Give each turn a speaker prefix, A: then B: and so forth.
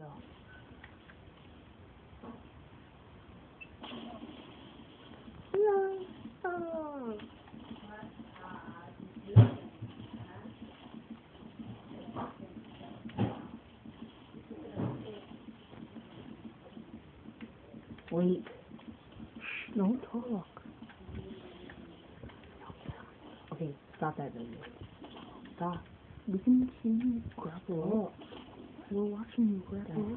A: So.
B: Oh.
A: Wait. Shh, don't talk. Okay, stop that video. Stop. We can see grapple up. We're watching you up.